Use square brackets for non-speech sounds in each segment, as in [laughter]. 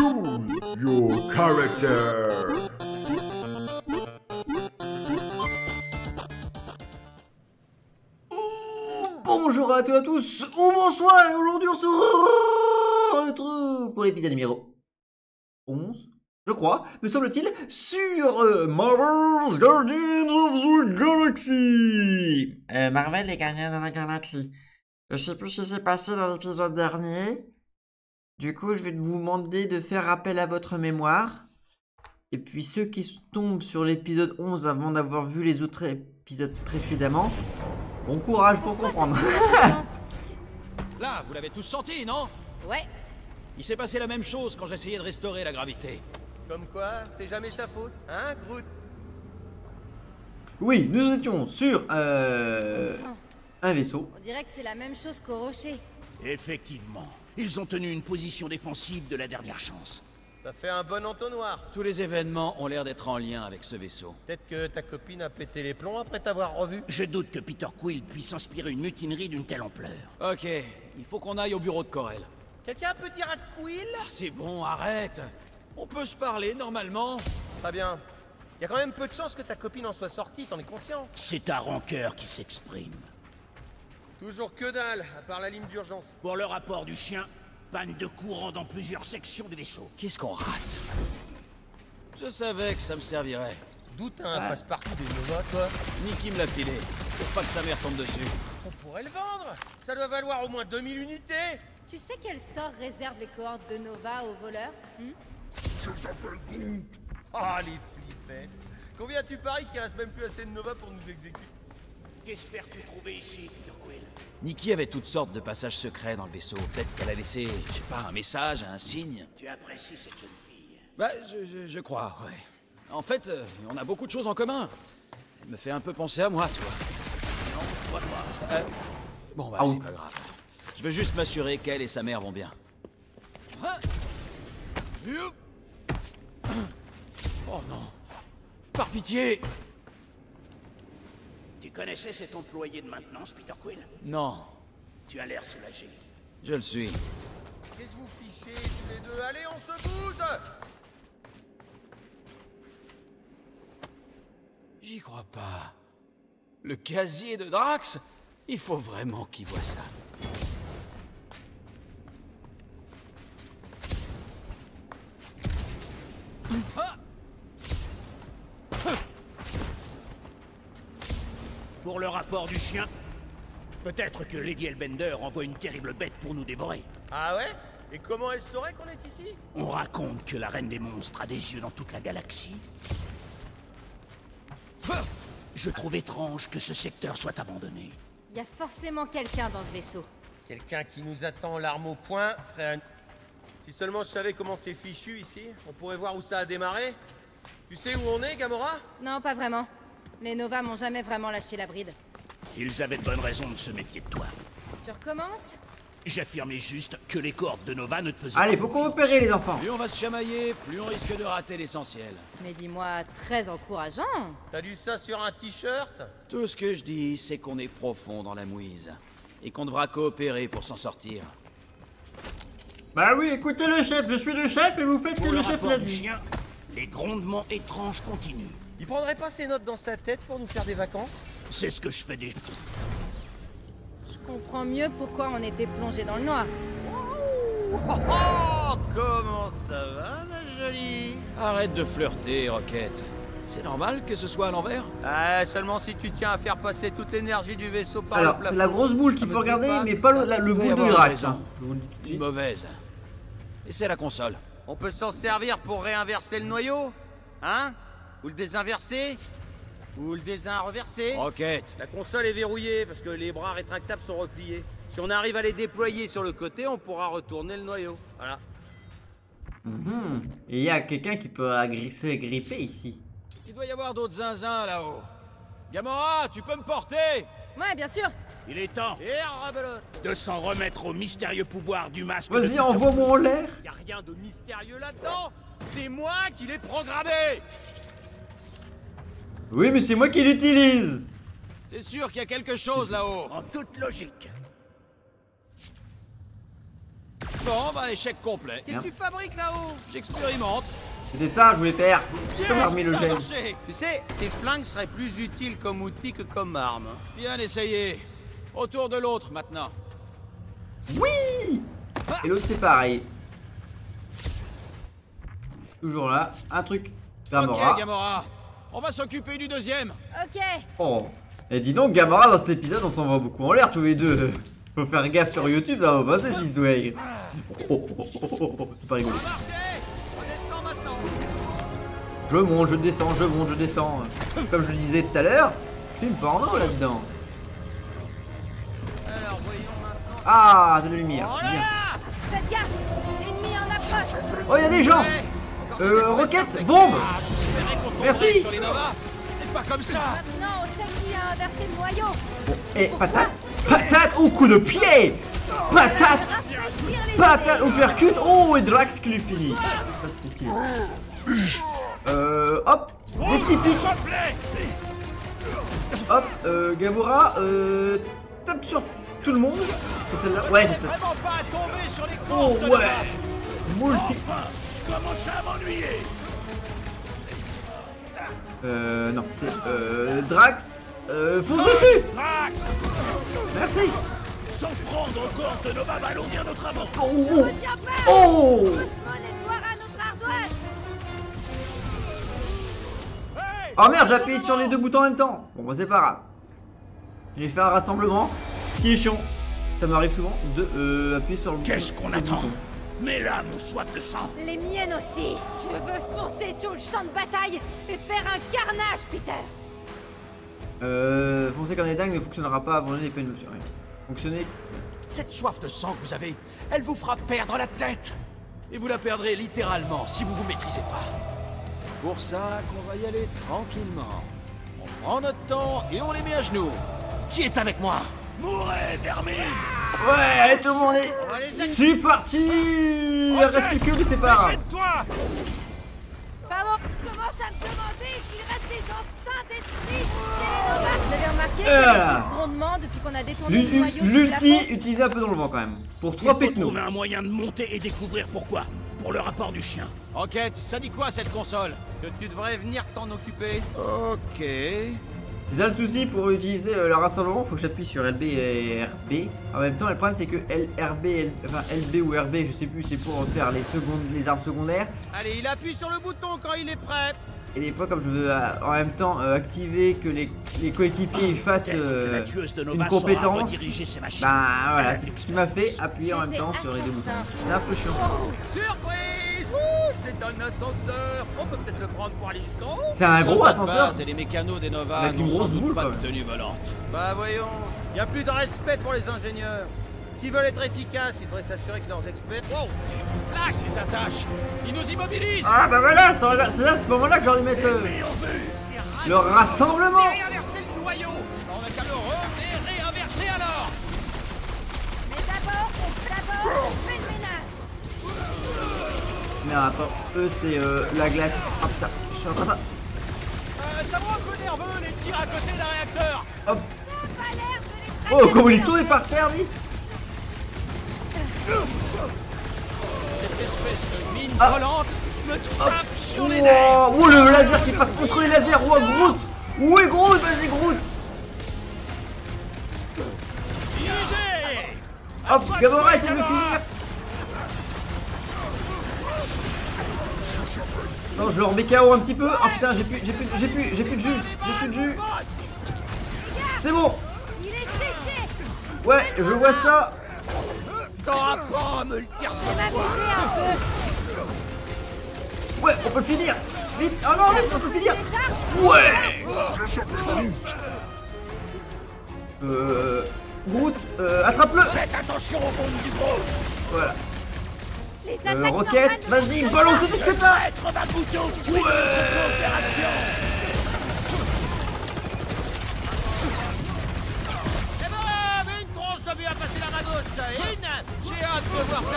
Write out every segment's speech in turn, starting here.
Choose your character. Bonjour à tous à tous, ou bonsoir, et aujourd'hui on se retrouve pour l'épisode numéro 11, je crois, me semble-t-il, sur euh, Marvel's Guardians of the Galaxy euh, Marvel les Gardiens de la Galaxie. Je sais plus ce qui s'est passé dans l'épisode dernier. Du coup, je vais vous demander de faire appel à votre mémoire. Et puis ceux qui tombent sur l'épisode 11 avant d'avoir vu les autres épisodes précédemment, bon courage pour comprendre. [laughs] Là, vous l'avez tous senti, non? Ouais, Il s'est passé la même chose quand j'essayais de restaurer la gravité. Comme quoi, c'est jamais sa faute, hein, Groot? Oui, nous étions sur euh, un vaisseau. on dirait que c'est la même chose qu'au rocher. Effectivement. Ils ont tenu une position défensive de la dernière chance. Ça fait un bon entonnoir. Tous les événements ont l'air d'être en lien avec ce vaisseau. Peut-être que ta copine a pété les plombs après t'avoir revu. Je doute que Peter Quill puisse inspirer une mutinerie d'une telle ampleur. Ok, il faut qu'on aille au bureau de Corel. Quelqu'un peut dire à Quill? Ah, C'est bon, arrête On peut se parler normalement Très bien. Y a quand même peu de chances que ta copine en soit sortie, t'en es conscient C'est ta rancœur qui s'exprime. Toujours que dalle, à part la ligne d'urgence. Pour le rapport du chien, panne de courant dans plusieurs sections du vaisseau. Qu'est-ce qu'on rate? Je savais que ça me servirait. D'où t'as un passe-partout des Nova, toi? Nicky me l'a filé, pour pas que sa mère tombe dessus. On pourrait le vendre. Ça doit valoir au moins 2000 unités. Tu sais quel sort réserve les cohortes de Nova aux voleurs hmm? Ah, les flippettes Combien tu paries qu'il reste même plus assez de Nova pour nous exécuter? Qu'espères-tu trouver ici, Peter Quill Nicky avait toutes sortes de passages secrets dans le vaisseau. Peut-être qu'elle a laissé, je sais pas, un message, un signe. Tu apprécies cette jeune fille? Bah, je, je- je crois, ouais. En fait, euh, on a beaucoup de choses en commun. Elle me fait un peu penser à moi, tu vois. Non, toi, toi. Euh, bon, bah, c'est pas grave. Je veux juste m'assurer qu'elle et sa mère vont bien. Oh non Par pitié Tu connaissais cet employé de maintenance, Peter Quill Non, Tu as l'air soulagé. je le suis. Qu'est-ce que vous fichez tous les deux? Allez, on se bouge J'y crois pas. Le casier de Drax? Il faut vraiment qu'il voit ça. Pour le rapport du chien, peut-être que Lady Elbender envoie une terrible bête pour nous dévorer. Ah ouais? Et comment elle saurait qu'on est ici? On raconte que la reine des monstres a des yeux dans toute la galaxie. Je trouve étrange que ce secteur soit abandonné. Il y a forcément quelqu'un dans ce vaisseau. Quelqu'un qui nous attend l'arme au poing, prêt à- Si seulement je savais comment c'est fichu ici, on pourrait voir où ça a démarré. Tu sais où on est, Gamora? Non, pas vraiment. Les Nova m'ont jamais vraiment lâché la bride. Ils avaient de bonnes raisons de se méfier de toi. Tu recommences? J'affirmais juste que les cohortes de Nova ne te faisaient Allez, pas faut coopérer les enfants. Plus on va se chamailler, plus on risque de rater l'essentiel. Mais dis-moi, très encourageant. T'as lu ça sur un t-shirt? Tout ce que je dis, c'est qu'on est profond dans la mouise. Et qu'on devra coopérer pour s'en sortir. Bah oui, écoutez le chef, je suis le chef et vous faites ce Pour que le le chef l'a du dit. chien, les grondements étranges continuent. Il prendrait pas ses notes dans sa tête pour nous faire des vacances C'est ce que je fais des... Je comprends mieux pourquoi on était plongé dans le noir. Oh Comment ça va, ma jolie? Arrête de flirter, Rocket. C'est normal que ce soit à l'envers? Ah, seulement si tu tiens à faire passer toute l'énergie du vaisseau par Alors, le c'est la grosse boule qu'il Ça faut regarder, pas, mais pas ça. le, la- le boule de hein. Une suite. mauvaise. Et c'est la console. On peut s'en servir pour réinverser le noyau Hein? Ou le désinverser Ou le désinreverser Rocket, La console est verrouillée parce que les bras rétractables sont repliés. Si on arrive à les déployer sur le côté, on pourra retourner le noyau. Voilà. Mhm. Et il y a quelqu'un qui peut agrisser, gripper ici. il doit y avoir d'autres zinzins là-haut. Gamora, tu peux me porter Ouais, bien sûr. Il est temps Et rabelote de s'en remettre au mystérieux pouvoir du masque. Vas-y, envoie-moi en l'air. Y a rien de mystérieux là-dedans C'est moi qui l'ai programmé Oui, mais c'est moi qui l'utilise. C'est sûr qu'il y a quelque chose là-haut. En toute logique. Bon, bah échec complet. Qu'est-ce que tu fabriques là-haut? J'expérimente. C'était ça, je voulais faire. Parmi le gène. Tu sais, tes flingues seraient plus utiles comme outil que comme arme. Bien essayé. Autour de l'autre maintenant. Oui Et l'autre, c'est pareil. Toujours là. Un truc. Gamora. Ok, Gamora. On va s'occuper du deuxième. Ok. Oh. Et dis donc, Gamora, dans cet épisode, on s'en va beaucoup en l'air tous les deux. Faut faire gaffe sur YouTube, ça va passer histoire. Oh, oh, oh, oh, oh, oh, pas rigolo. Je monte, je descends, je monte, je descends. Comme je le disais tout à l'heure, film porno là-dedans. Alors, voyons maintenant. Ah, de la lumière. Oh Bien. là Faites gaffe. Ennemi en approche. Oh, il y a des gens Euh, roquette, bombe Merci. sur les Nova. C'est pas comme ça. Maintenant, sait qui a inversé le noyau. Bon, et patate Patate au coup de pied Patate Patate au percute Oh, et Drax qui lui finit. Ça, c'était stylé. Euh, hop Des petits pics Hop, euh, Gamora, euh, tape sur tout le monde. C'est celle-là Ouais, c'est les Oh, ouais. Multi... Je commence à m'ennuyer? Euh, non, c'est, euh, Drax, euh, fonce dessus Max, Merci sans prendre encore de Nova va alourdir notre avance. Oh, oh, oh. Oh merde, j'ai appuyé sur les deux boutons en même temps. Bon, bah c'est pas grave. J'ai fait un rassemblement. Ce qui est chiant, ça m'arrive souvent de euh, appuyer sur le Qu'est-ce qu'on attend? Là, mon soif de sang. Les miennes aussi. Je veux foncer sur le champ de bataille et faire un carnage, Peter. Euh, foncer comme des dingues ne fonctionnera pas, abandonner les peines options. Fonctionner. Cette soif de sang que vous avez, elle vous fera perdre la tête. Et vous la perdrez littéralement si vous vous maîtrisez pas. C'est pour ça qu'on va y aller tranquillement. On prend notre temps et on les met à genoux. Qui est avec moi? Mourez, vermine Ouais, allez tout le monde est. C'est parti Il reste plus que lui, c'est pas grave. toi Pardon, je commence à me demander s'il reste des gens sains d'esprit. Vous avez remarqué qu'il y Euh. de grondements depuis qu'on a détourné le noyau du L'ulti utilisé un peu dans le vent quand même. Pour Il 3 faut pecnos. trouver un moyen de monter et découvrir pourquoi. Pour le rapport du chien. Enquête, ça dit quoi cette console? Que tu devrais venir t'en occuper. Ok. Ça le souci pour utiliser euh, le rassemblement, faut que j'appuie sur LB et RB. En même temps, le problème c'est que LRB, L- enfin LB ou RB, je sais plus, c'est pour faire les secondes, les armes secondaires. Allez, il appuie sur le bouton quand il est prêt. Et des fois, comme je veux euh, en même temps euh, activer que les, les coéquipiers ils fassent euh, une compétence. Bah voilà, c'est ce qui m'a fait appuyer en même temps sur les deux boutons. C'est un peu chiant. Surprise C'est un ascenseur. On peut peut-être le prendre pour aller jusqu'en haut. C'est un gros ascenseur. C'est les mécanos des Nova. Avec une grosse boule, pas quand de même. tenue volante. Bah voyons, y a plus de respect pour les ingénieurs. S'ils veulent être efficaces, ils devraient s'assurer que leurs experts... Wow Flac, ils s'attachent Ils nous immobilisent Ah bah voilà, c'est là- c'est là, ce moment-là que j'ai envie de mettre euh, le rassemblement. Réinverser le noyau On a qu'à le et réinverser alors Mais d'abord, d'abord, attends, eux c'est euh, la glace. Ah putain, je suis en train de... euh, Ça me rend un peu nerveux les tirs à côté d'un réacteur Hop. Oh, comment il est tombé par terre lui Cette espèce de mine Ah. volante me tape sur les nerfs Wow, oh, le laser qui passe contre les lasers. Oh, Groot. Oui, Groot, vas-y, Groot. Hop, Gamora essaie de le finir. Non, je le remets KO un petit peu. Oh putain, j'ai plus, j'ai plus, j'ai plus, j'ai plus de jus. J'ai plus de jus. C'est bon. Ouais, je vois ça. Ouais, on peut le finir. Vite. Oh non, vite, on peut le finir. Ouais. Euh, Groot, euh, attrape-le. Faites attention du gros Voilà. Euh, attaques roquette, vas-y, balance pas. tout ce que t'as. Ouais.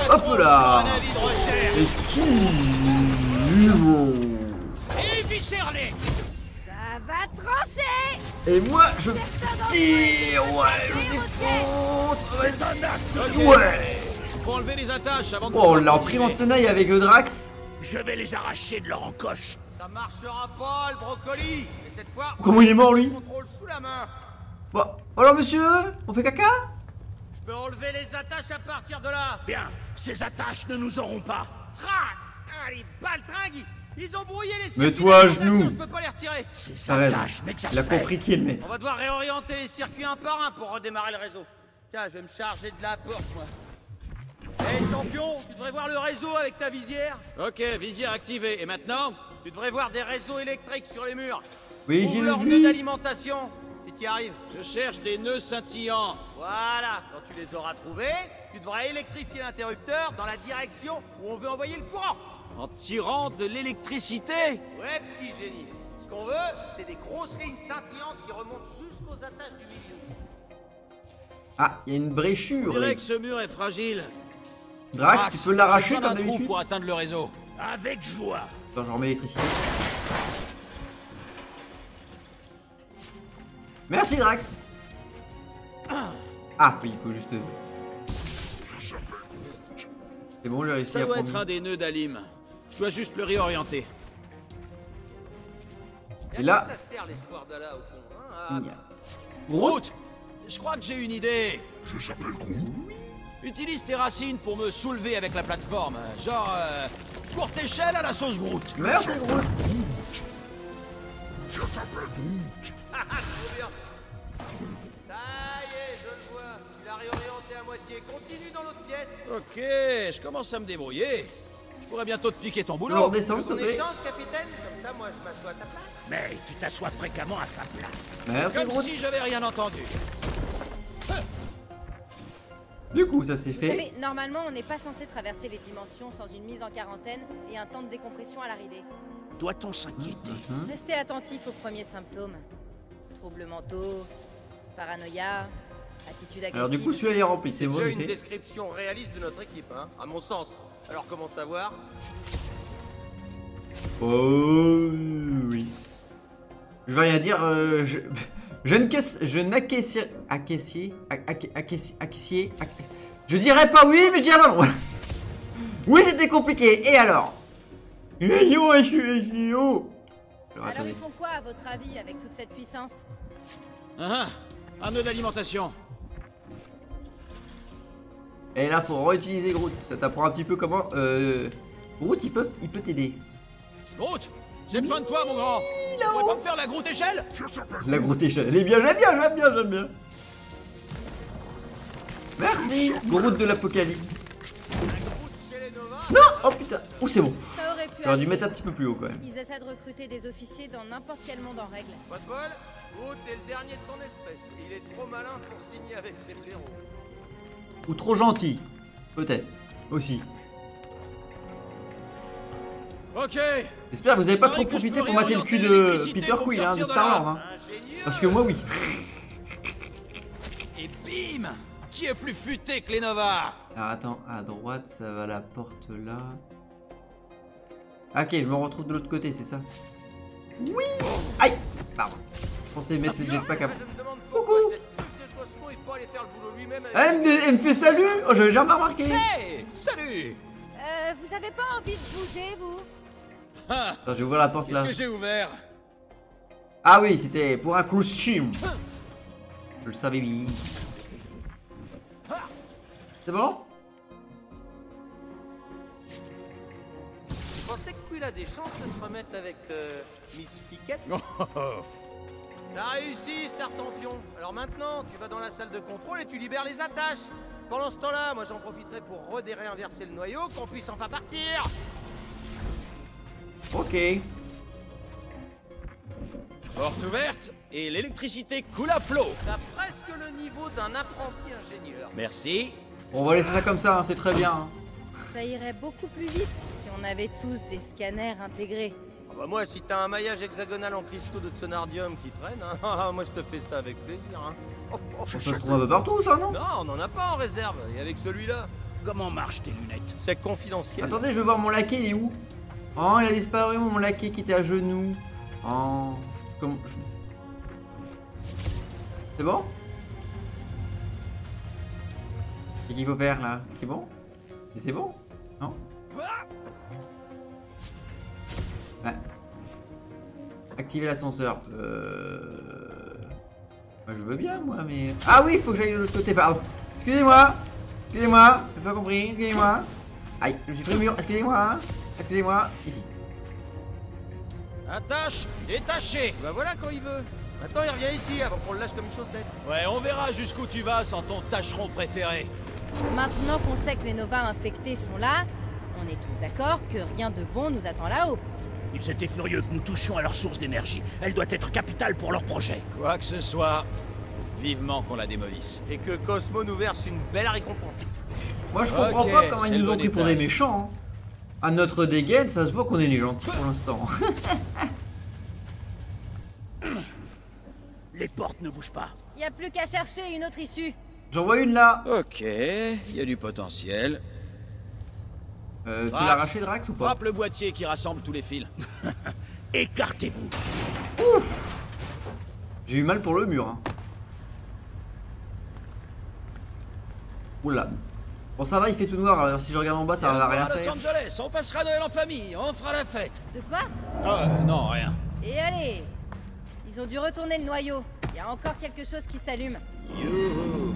Hop là. Esquive. Ça va trancher. Et moi, je tire. Ouais, je défonce. Ouais. Faut enlever les attaches avant de... Oh, on l'a pris en tenaille avec le Drax. Je vais les arracher de leur encoche. Ça marchera pas, le brocoli Et cette fois, Comment il est mort, lui contrôle sous la main Bon, alors monsieur, on fait caca Je peux enlever les attaches à partir de là Bien, ces attaches ne nous auront pas. Rac Ah, les baltringues ils- Ils ont brouillé les Mais circuits toi, à genoux. Je peux pas les retirer Il a compris qui est le maître. On va devoir réorienter les circuits un par un pour redémarrer le réseau. Tiens, je vais me charger de la porte, moi. Hé, champion, tu devrais voir le réseau avec ta visière. Ok, visière activée. Et maintenant Tu devrais voir des réseaux électriques sur les murs. Oui, j'ai leur vu. nœud d'alimentation, si tu y arrives. Je cherche des nœuds scintillants. Voilà, quand tu les auras trouvés, tu devras électrifier l'interrupteur dans la direction où on veut envoyer le courant. En tirant de l'électricité Ouais, petit génie. Ce qu'on veut, c'est des grosses lignes scintillantes qui remontent jusqu'aux attaches du milieu. Ah, il y a une Je bréchure. dirais là. que ce mur est fragile. Drax, tu peux l'arracher comme d'habitude pour atteindre le réseau. Avec joie. Attends, je remets l'électricité. Merci Drax Ah oui, il faut juste... C'est bon, j'ai réussi Ça à doit prendre... être un des nœuds d'Alim. Je dois juste le réorienter. Et là- quoi ça sert l'espoir d'Allah au fond hein, à- Groot Groot Je crois que j'ai une idée. Je s'appelle Groot Utilise tes racines pour me soulever avec la plateforme. Genre, euh, courte échelle à la sauce Groot. Merci Groot Ah, trop bien. Ça y est, je le vois. Il a réorienté à moitié. Continue dans l'autre pièce. Ok, je commence à me débrouiller. Je pourrais bientôt te piquer ton On boulot. redescend, s'il Ton te plaît. échange, capitaine Comme ça, moi, je m'assois à ta place. Mais tu t'assois fréquemment à sa place. Merci Comme Groot si j'avais rien entendu. Du coup, ça s'est fait. savez, normalement, on n'est pas censé traverser les dimensions sans une mise en quarantaine et un temps de décompression à l'arrivée. Doit-on s'inquiéter Hein Restez attentif aux premiers symptômes. Troubles mentaux, paranoïa, attitude agressive. Alors du coup, celui-là il est rempli, c'est bon, J'ai c'est une fait. description réaliste de notre équipe, hein, à mon sens. Alors comment savoir? Oh oui. Je vais rien dire, euh, je... Je ne caisse... Je. Acquiescier... Acquiescier... Je dirais pas oui, mais je dirais pas non. [laughs] Oui, c'était compliqué, et alors? Eh yo, eh, yo, yo. Alors ils font quoi à votre avis avec toute cette puissance? Ah, ah, un nœud d'alimentation. Et là, faut réutiliser Groot. Ça t'apprend un petit peu comment... Euh... Groot, il peut il peut t'aider. Groot J'ai besoin de toi, mon grand Tu pourrais pas me faire la Groot échelle? La Groot échelle. Elle est bien, j'aime bien, j'aime bien, j'aime bien. Merci, Groot de l'apocalypse. Non Oh putain Oh, c'est bon. J'aurais dû mettre un petit peu plus haut quand même. Ils essaient de recruter des officiers dans n'importe quel monde en règle. Pas de bol Groot est le dernier de son espèce. Il est trop malin pour signer avec ses blaireaux. Ou trop gentil. Peut-être. Aussi. Ok J'espère que vous n'avez pas trop profité pour mater le cul de Peter Quill, hein, de Star. Wars. Hein. Parce que moi, oui. Et bim Qui est plus futé que les Nova? Alors attends, à droite, ça va la porte là. Ok, je me retrouve de l'autre côté, c'est ça Oui Aïe Pardon. Je pensais mettre le jetpack à... Coucou. Ah, elle, me, elle me fait salut Oh, j'avais jamais remarqué Hey Salut Euh, vous avez pas envie de bouger, vous? Ah, Attends, je vais ouvrir la porte Qu'est-ce là. que j'ai ouvert? Ah oui, c'était pour un cruise ship. Je le savais bien. C'est bon? Je pensais que Quill a des chances de se remettre avec euh, Miss Fiquette. Oh, oh. T'as réussi, Star Champion. Alors maintenant, tu vas dans la salle de contrôle et tu libères les attaches. Pendant ce temps-là, moi j'en profiterai pour redéréinverser le noyau, qu'on puisse enfin partir. Ok. Porte ouverte et l'électricité coule à flot. T'as presque le niveau d'un apprenti ingénieur. Merci. On va laisser ça comme ça, hein, c'est très bien. hein. Ça irait beaucoup plus vite si on avait tous des scanners intégrés. Ah bah moi, si t'as un maillage hexagonal en cristaux de sonardium qui traîne, hein, [laughs] moi je te fais ça avec plaisir. Hein. [laughs] Oh, oh. Ça se trouve un peu partout, ça, non? Non, on en a pas en réserve. Et avec celui-là, Comment marchent tes lunettes? C'est confidentiel. Attendez, je veux voir mon laquais, il est où? Oh, il a disparu, mon laquais qui était à genoux. Oh. Comment. C'est bon? Qu'est-ce qu'il faut faire là? C'est bon? C'est bon? Non? Ouais. Activer l'ascenseur. Euh... Je veux bien, moi, mais... Ah oui, faut que j'aille de l'autre côté, pardon. Excusez-moi Excusez-moi J'ai pas compris, excusez-moi Aïe, je suis pris au mur, excusez-moi Excusez-moi, ici. Attache, détaché Bah voilà quand il veut. Maintenant il revient ici avant qu'on le lâche comme une chaussette. Ouais, on verra jusqu'où tu vas sans ton tâcheron préféré. Maintenant qu'on sait que les Novas infectés sont là, on est tous d'accord que rien de bon nous attend là-haut. Ils étaient furieux que nous touchions à leur source d'énergie. Elle doit être capitale pour leur projet. Quoi que ce soit, vivement qu'on la démolisse. Et que Cosmo nous verse une belle récompense. Moi, je comprends pas comment ils nous ont pris pour des méchants. hein. À notre dégaine, ça se voit qu'on est les gentils pour l'instant. [laughs] Les portes ne bougent pas. Y a plus qu'à chercher une autre issue. J'en vois une là. Ok, il y a du potentiel. Euh, tu l'as arraché Drax ou pas Frappe le boîtier qui rassemble tous les fils. [laughs] Écartez-vous. J'ai eu mal pour le mur. Hein. Oula. Bon ça va, il fait tout noir, alors si je regarde en bas, ça va rien à Los faire. Angeles, on passera Noël en famille, on fera la fête. De quoi Oh, non, rien. Et allez Ils ont dû retourner le noyau. Y a encore quelque chose qui s'allume. Youhou.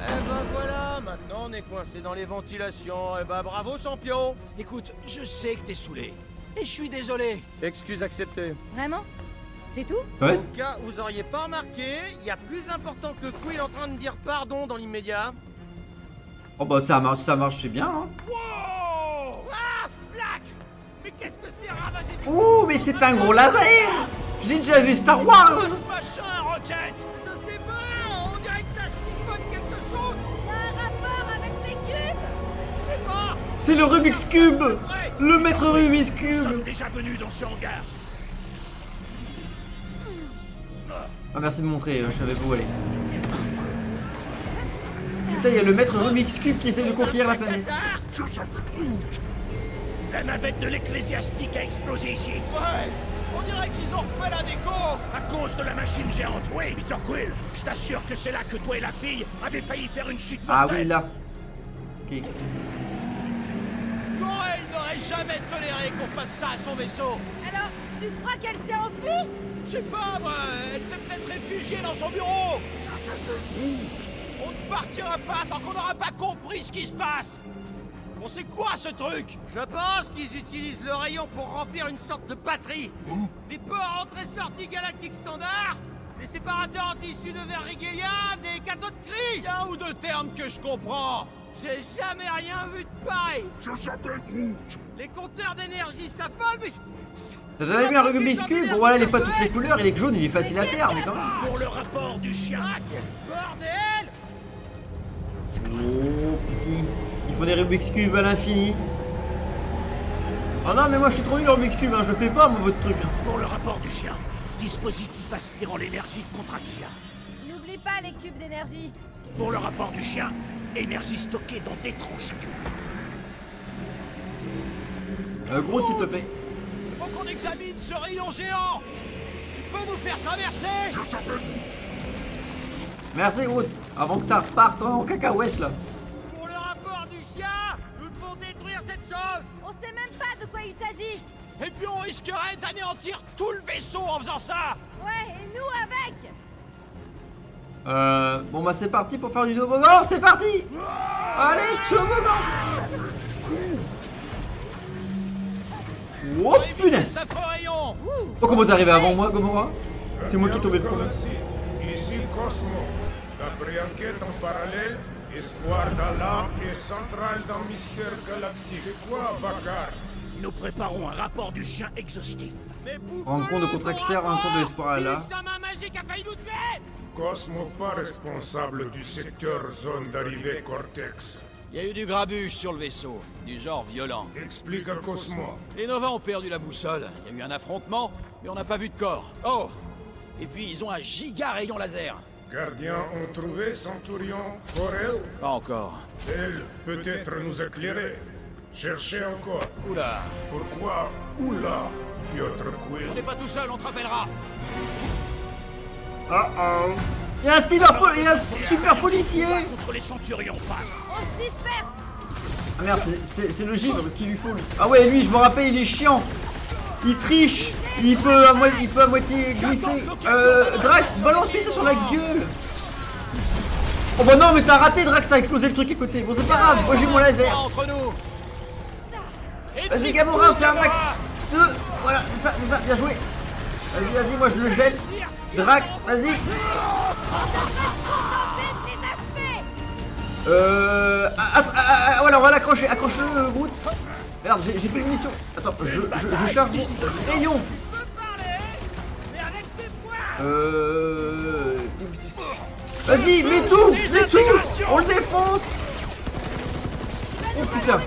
Eh ben voilà, maintenant on est coincé dans les ventilations. Eh ben bravo champion Écoute, je sais que t'es saoulé. Et je suis désolé. Excuse acceptée. Vraiment C'est tout Ouais, Au cas vous auriez pas remarqué, il y a plus important que Quill en train de dire pardon dans l'immédiat. Oh bah ça marche, ça marche, c'est bien. Hein. Ah, Flack Mais qu'est-ce que c'est ravagé du Ouh, mais c'est un gros laser J'ai déjà vu Star Wars Machin, roquette Je sais pas, on dirait que ça chiffonne quelque chose Y a un rapport avec ces cubes Je sais pas C'est le Rubik's Cube Ouais Le maître Rubik's Nous sommes Cube déjà venus dans ce hangar. Ah merci de me montrer, euh, je savais pas où aller. Putain, il y a le maître Rubik's Cube qui essaie de conquérir la planète. La navette de l'ecclésiastique a explosé ici. Ouais On dirait qu'ils ont refait la déco À cause de la machine géante, oui. Peter Quill, je t'assure que c'est là que toi et la fille avez failli faire une chute Ah oui, là. Ok. Corel n'aurait jamais toléré qu'on fasse ça à son vaisseau Alors, tu crois qu'elle s'est enfuie? Je sais pas, moi, elle s'est peut-être réfugiée dans son bureau ne partira pas tant qu'on n'aura pas compris ce qui se passe Bon, c'est quoi ce truc? Je pense qu'ils utilisent le rayon pour remplir une sorte de batterie. Des ports entrée-sortie galactique standard, des séparateurs anti-issus de verre riguelia, des cathodes de cri. Il y a un ou deux termes que je comprends J'ai jamais rien vu de pareil. Les compteurs d'énergie s'affolent, mais... T'as jamais vu un Rubik's Cube Bon voilà, il est pas toutes les couleurs, il est jaune, il est facile à faire, mais quand même. Pour le rapport du chien. Quel bordel Faut des Rubik's Cube à l'infini. Oh non, mais moi je suis trop nul en Rubik's Cube, hein. je fais pas moi, votre truc. hein. Pour le rapport du chien. Dispositif aspirant l'énergie de Contraxia. N'oublie pas les cubes d'énergie. Pour le rapport du chien, énergie stockée dans d'étranges cubes. Euh, gros, s'il te plaît. Faut qu'on examine ce rayon géant Tu peux nous faire traverser Merci, Groot. Avant que ça reparte en cacahuète là. Et puis on risquerait d'anéantir tout le vaisseau en faisant ça Ouais, et nous avec Euh. Bon bah c'est parti pour faire du toboggan, c'est parti Allez, toboggan Oh rayon Oh comment t'es arrivé avant moi, Gomorrah C'est moi qui ai tombé le premier. Ici Cosmo. D'après enquête en parallèle, Espoir d'Allah est central dans Mystère Galactique. C'est quoi, Bakar? Nous préparons un rapport du chien exhaustif. Mais Rencontre de Contraxia, rencontre de Espoir Allah. Sa main magique a failli nous tuer Cosmo pas responsable du secteur zone d'arrivée Cortex. Il y a eu du grabuge sur le vaisseau, du genre violent. Explique à Cosmo. Les Nova ont perdu la boussole. Il y a eu un affrontement, mais on n'a pas vu de corps. Oh Et puis ils ont un giga rayon laser. Gardiens ont trouvé Centurion Corel Pas encore. Elle peut-être nous éclairer. Cherchez encore. Oula Pourquoi Oula Piotr On n'est Quill. pas tout seul, on te rappellera Il y a un cyber il y a un super policier Contre les centurions, pas. On se disperse Ah merde, c'est- le givre qu'il lui faut. lui. Ah ouais, lui, je me rappelle, il est chiant. Il triche. Il peut à, mo- il peut à moitié glisser. Euh, Drax, balance-lui ça sur la gueule. Oh bah non, mais t'as raté, Drax, t'as explosé le truc à côté. Bon, c'est pas grave, moi j'ai mon laser. Vas-y, Gamora, fais un max de. Voilà, c'est ça, c'est ça, bien joué. Vas-y, vas-y, moi je le gèle. Drax, vas-y. Euh. ah, ah, ah, ah, voilà, on va l'accrocher. Accroche-le, Groot. Merde, j'ai plus de munitions. Attends, je, je, charge mon rayon. Euh. Vas-y, mets tout, mets tout. On le défonce. Oh putain.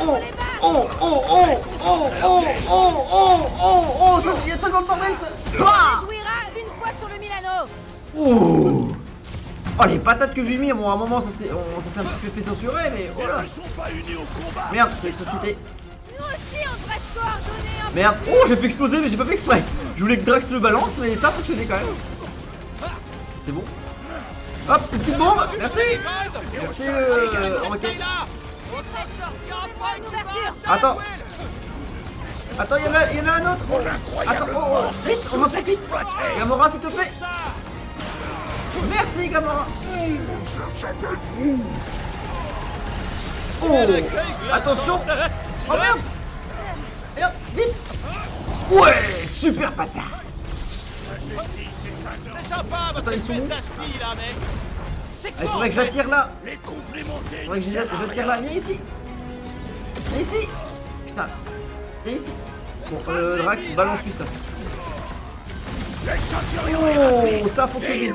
Oh, battre oh, oh, oh, oh, oh, oh, oh, oh, oh, ça, il y a tellement de bordel, ça. Ah jouira une fois sur le Milano Oh Oh les patates que je lui ai mis, bon à un moment ça s'est on- ça s'est un petit peu fait censurer mais oh là Ils sont pas unis au combat. Merde, c'est l'électricité. Nous aussi, on devrait se coordonner un peu Merde, oh j'ai fait exploser mais j'ai pas fait exprès. Je voulais que Drax le balance mais ça a fonctionné quand même. C'est bon. Hop, une petite bombe, merci Merci euh. Attends. Attends, il y, en a- y en a un autre. Oh. Attends, oh, oh, vite, on en profite Gamora s'il te plaît. Merci Gamora. Oh. Attention. Oh merde. Merde, vite. Ouais Super patate. Attends, ils sont où Ah, Il faudrait que je la tire là. Complémenter. Faudrait que je, la- je la tire là, viens ici. Viens ici. Putain. Viens ici. Bon, euh, Drax, balance-lui ça. Oh Ça a fonctionné.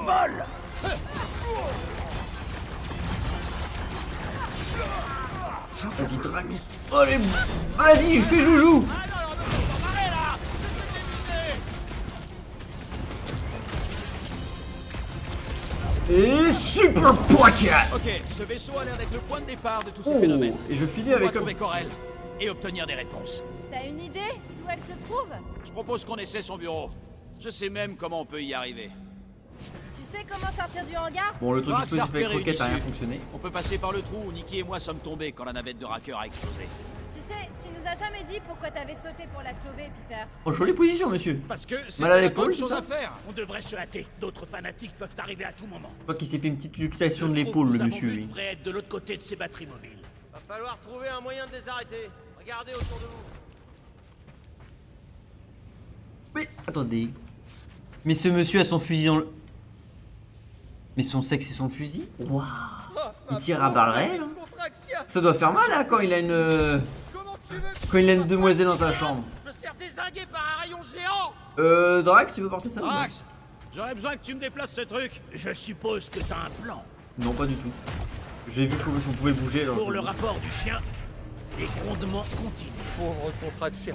Vas-y Drax. Allez Vas-y, fais joujou. Et super poicat Ok, ce vaisseau a l'air d'être le point de départ de tous ces Oh phénomènes. Et je finis On avec comme Corel et obtenir des réponses. T'as une idée d'où elle se trouve? Je propose qu'on essaie son bureau. Je sais même comment on peut y arriver. Tu sais comment sortir du hangar? Bon, le truc explosif avec Rocket a rien fonctionné. On peut passer par le trou où Nicky et moi sommes tombés quand la navette de Racker a explosé. Tu sais, tu nous as jamais dit pourquoi t'avais sauté pour la sauver, Peter. Oh, jolie position, monsieur Parce que c'est Mal à la l'épaule, chose à faire. On devrait se hâter. D'autres fanatiques peuvent arriver à tout moment. Je crois qu'il s'est fait une petite luxation de l'épaule, le monsieur, lui. devrait être de l'autre côté de ces batteries mobiles. Va falloir trouver un moyen de les arrêter. Regardez autour de vous. Mais, attendez. Mais ce monsieur a son fusil dans le... Mais son sexe et son fusil? Waouh Il tire à balles réelles, hein. Ça doit faire mal, hein, quand il a une... Quand il a une demoiselle dans sa chambre. me faire désinguer par un rayon géant Euh, Drax, tu peux porter ça Drax, j'aurais besoin que tu me déplaces ce truc. Je suppose que t'as un plan. Non, pas du tout. J'ai vu comment on pouvait bouger, alors Pour le bouge. rapport du chien, les grondements continuent. Pauvre Contraxia.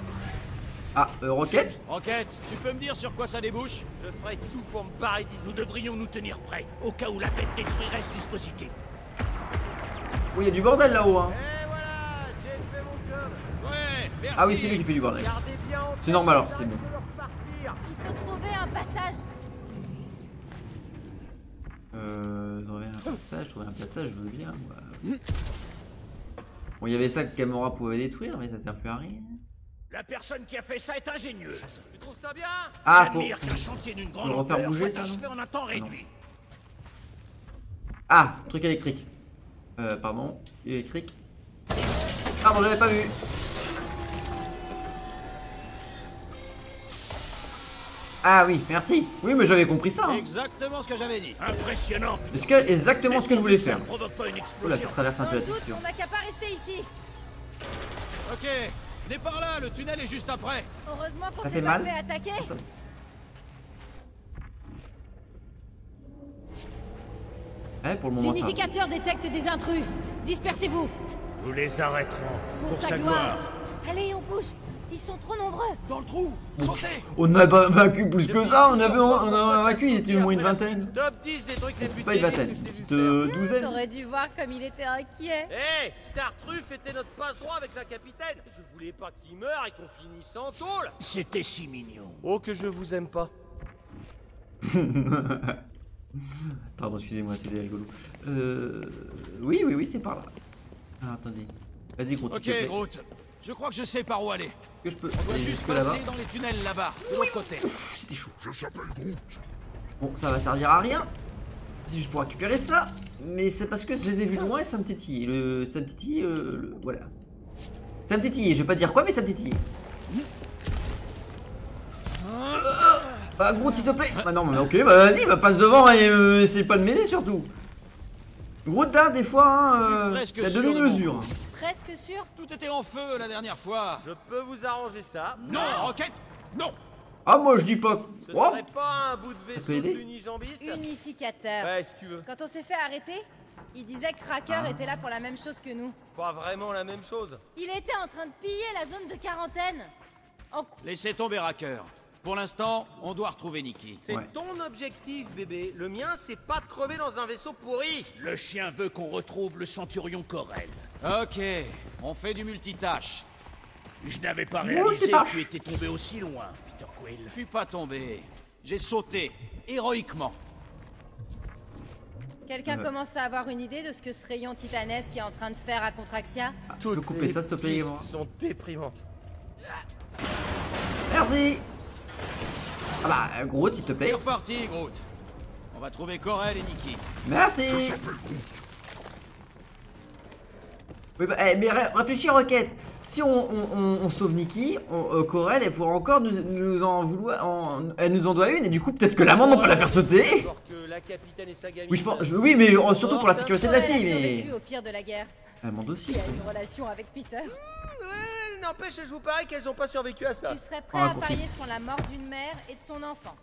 Ah, euh, Rocket? Enquête, tu peux me dire sur quoi ça débouche? Je ferai tout pour me barrer d'ici. Nous devrions nous tenir prêts, au cas où la bête détruirait ce dispositif. Oh, il y a du bordel là-haut, hein. Et voilà, j'ai fait mon job. Ouais, merci. Ah oui, c'est lui qui fait du bordel. C'est normal, alors, c'est bon. Il faut trouver un passage. Euh, trouver un passage, trouver un passage, je veux bien, moi. Bon, il y avait ça que Gamora pouvait détruire, mais ça sert plus à rien. La personne qui a fait ça est ingénieuse. Tu trouves ça bien? Ah, faut... Qu'un chantier d'une grande le refaire bouger, ça, non achevé en un temps Ah, réduit. Ah, truc électrique. Euh, pardon, électrique. Pardon, j'avais pas vu. Ah oui, merci. Oui, mais j'avais compris ça. Hein. Exactement ce que j'avais dit. Impressionnant. C'est que- exactement ce que je voulais faire? Oula, explosion. ça traverse un peu la texture. on n'a qu'à pas rester ici. Ok, venez par là, le tunnel est juste après. Heureusement qu'on Ça s'est mal fait attaquer. Ça- Eh, pour le moment, ça. va. L'unificateur détecte des intrus. Dispersez-vous. Nous les arrêterons. Pour sa gloire. Allez, on bouge. Ils sont trop nombreux. Dans le trou, sautez On n'a pas vaincu plus que ça, on avait on a vaincu, il était au moins une vingtaine. Top 10 des trucs les plus Pas une vingtaine, une petite euh, douzaine. T'aurais dû voir comme il était inquiet. Hé, Star Truth était notre passe-droit avec la capitaine. Je voulais pas qu'il meure et qu'on finisse en tôle. C'était si mignon. Oh, que je vous aime pas. [laughs] Pardon, excusez-moi, c'était rigolo. Euh... Oui, oui, oui, c'est par là. Ah, attendez. Vas-y, Groot, s'il Je crois que je sais par où aller. Que je peux On doit aller juste passer dans les tunnels là-bas, de l'autre côté. Pff, C'était chaud. Je s'appelle Groot. Bon, ça va servir à rien. C'est juste pour récupérer ça. Mais c'est parce que je les ai vus de loin et ça me titille. Le... Ça me titille, euh, le- voilà. Ça me titille, je vais pas dire quoi, mais ça me titille. Bah, Groot, s'il te plaît. Bah, non, mais ok, bah vas-y, bah, passe devant et euh, essaye pas de m'aider surtout. Groot, là, des fois, hein, Je euh, t'as demi-mesure. Presque sûr Tout était en feu la dernière fois. Je peux vous arranger ça. Non, Rocket Non Ah, moi, je dis pas. Ce Oh, serait pas un bout de vaisseau aider d'unijambiste Unificateur. Ouais, si tu veux. Quand on s'est fait arrêter, il disait que Cracker Ah. était là pour la même chose que nous. Pas vraiment la même chose. Il était en train de piller la zone de quarantaine. En cou- Laissez tomber Racker. Pour l'instant, on doit retrouver Nikki. C'est Ouais. ton objectif, bébé. Le mien, c'est pas de crever dans un vaisseau pourri. Le chien veut qu'on retrouve le centurion Corel. Ok, on fait du multitâche. Je n'avais pas réalisé que tu étais tombé aussi loin, Peter Quill. Je suis pas tombé. J'ai sauté, héroïquement. Quelqu'un Euh. commence à avoir une idée de ce que ce rayon titanesque est en train de faire à Contraxia tu peux couper ça, s'il te plaît, sont déprimantes. Merci. Ah bah, Groot, s'il te plaît. C'est reparti, Groot. On va trouver Corel et Nikki. Merci. Oui, bah, eh, mais ré- réfléchis, Rocket. Si on, on- on- on sauve Nikki, on, euh, Corel, elle pourra encore nous, nous en vouloir. en- elle nous en doit une, et du coup, peut-être que l'amende, on peut la faire sauter. Alors que la capitaine et sa gamine. Oui, je pense, je- oui mais euh, surtout pour la sécurité de la Elle a fille, survécu mais. au pire de la guerre. L'amende aussi. A une relation avec Peter. Ouais, n'empêche, je vous parie qu'elles ont pas survécu à ça. Tu serais prêt Ah, à parier sur la mort d'une mère et de son enfant?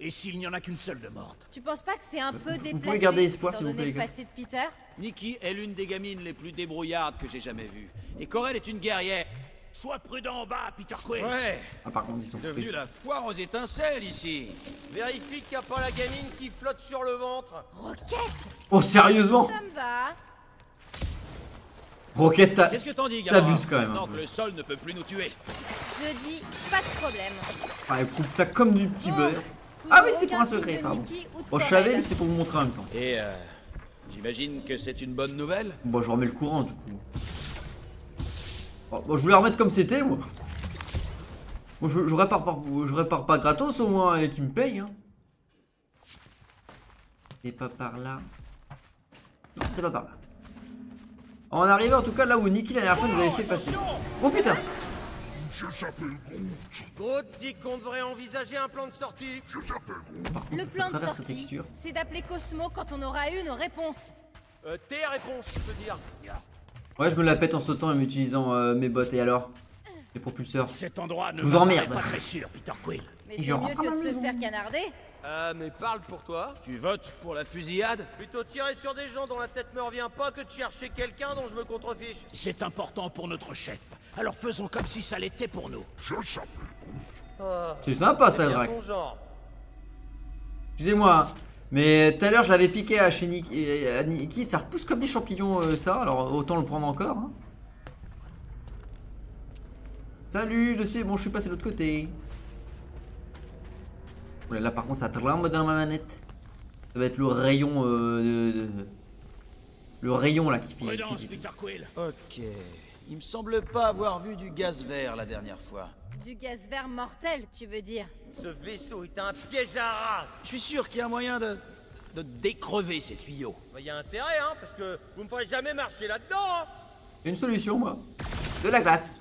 Et s'il n'y en a qu'une seule de morte Tu penses pas que c'est un peu déplacé pouvez garder espoir, s'il vous plaît, le les gars. passé de Peter Nikki est l'une des gamines les plus débrouillardes que j'ai jamais vues. Et Corel est une guerrière. Sois prudent en bas, Peter Quill Ouais, Ah, par contre, ils sont devenu la foire aux étincelles ici. Vérifie qu'il n'y a pas la gamine qui flotte sur le ventre. Roquette Oh, sérieusement Ça me va. Rocket, t'as. Qu'est-ce que t'en dis, T'abuses quand même, un Non, que le sol ne peut plus nous tuer. Je dis pas de problème. Ah, elle coupe ça comme du petit Oh, beurre. Ah, oui, c'était pour un secret, pardon. Bon, je Corel. savais, mais c'était pour vous montrer en même temps. Et euh, j'imagine que c'est une bonne nouvelle Bon, je remets le courant du coup. Bon, bon, je voulais remettre comme c'était, moi. Bon, je, je, répare pas, je répare pas gratos au moins et qui me paye. Hein. Et pas par là. Non, c'est pas par là. On est arrivé en tout cas là où Nikki la dernière fois nous avait fait passer. Oh putain Je s'appelle Groot. Groot dit qu'on devrait envisager un plan de sortie. Je s'appelle Groot. Par contre, Le ça plan de sortie, c'est d'appeler Cosmo quand on aura eu nos réponses. Euh, tes réponses, je peux dire. Ouais, je me la pète en sautant et en utilisant euh, mes bottes. Et alors? Les propulseurs. Cet endroit ne Je vous emmerde. pas très sûr, Peter Quill. Mais c'est je mieux que de se faire canarder. Euh, mais parle pour toi. Tu votes pour la fusillade? Plutôt tirer sur des gens dont la tête me revient pas que de chercher quelqu'un dont je me contrefiche. C'est important pour notre chef. Alors faisons comme si ça l'était pour nous. Oh, C'est sympa ça, Drax. Excusez-moi, mais tout à l'heure je l'avais piqué à chez Nick- et à Nikki, ça repousse comme des champignons euh, ça, alors autant le prendre encore. hein. Salut, je sais, bon je suis passé de l'autre côté. Oula, là par contre ça tremble dans ma manette. Ça va être le rayon euh, de, de- Le rayon là qui fait... Qui. Ok. Il me semble pas avoir vu du gaz vert la dernière fois. Du gaz vert mortel, tu veux dire Ce vaisseau est un piège à rats. Je suis sûr qu'il y a moyen de, de décrever ces tuyaux. Bah, y a intérêt, hein, parce que vous me ferez jamais marcher là-dedans. hein. J'ai une solution moi. De la glace.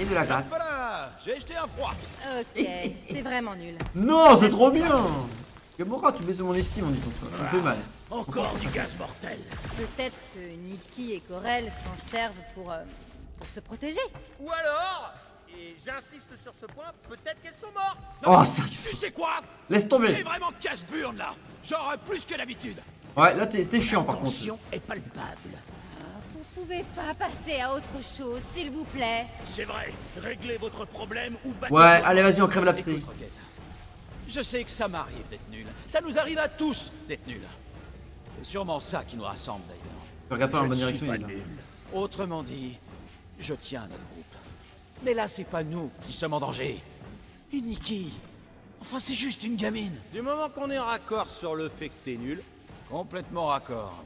Et de la glace. Voilà, j'ai jeté un froid. Ok, c'est vraiment nul. Non, c'est trop bien Gamora, tu baisses mon estime en disant ça, ça me fait mal. Encore du gaz mortel. Peut-être que Nikki et Corel s'en servent pour, euh, pour se protéger. Ou alors, et j'insiste sur ce point, peut-être qu'elles sont mortes. Oh, Tu sérieux sais quoi? Laisse T'es tomber vraiment casse-burne là Genre plus que d'habitude Ouais, là t'es t'es chiant par contre. Tension est palpable. Vous pouvez pas passer à autre chose, s'il vous plaît C'est vrai. Réglez votre problème ou battez Ouais, allez vas-y, on crève. Écoute, Rocket, je sais que ça m'arrive d'être nul. Ça nous arrive à tous d'être nuls. C'est sûrement ça qui nous rassemble d'ailleurs. Je regarde pas en bonne ne direction. Autrement dit, je tiens à notre groupe. Mais là, c'est pas nous qui sommes en danger. Et Nikki Enfin, c'est juste une gamine. Du moment qu'on est raccord sur le fait que t'es nul, Complètement raccord.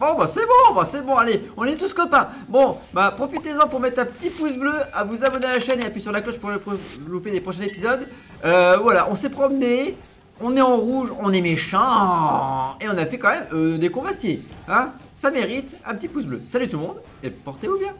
Oh bah c'est bon, bah c'est bon, allez, on est tous copains. Bon, bah profitez-en pour mettre un petit pouce bleu, à vous abonner à la chaîne et appuyer sur la cloche pour ne pas louper les prochains épisodes. Euh, voilà, on s'est promené, on est en rouge, on est méchant, et on a fait quand même euh, des combats. Hein Ça mérite un petit pouce bleu. Salut tout le monde, et portez-vous bien.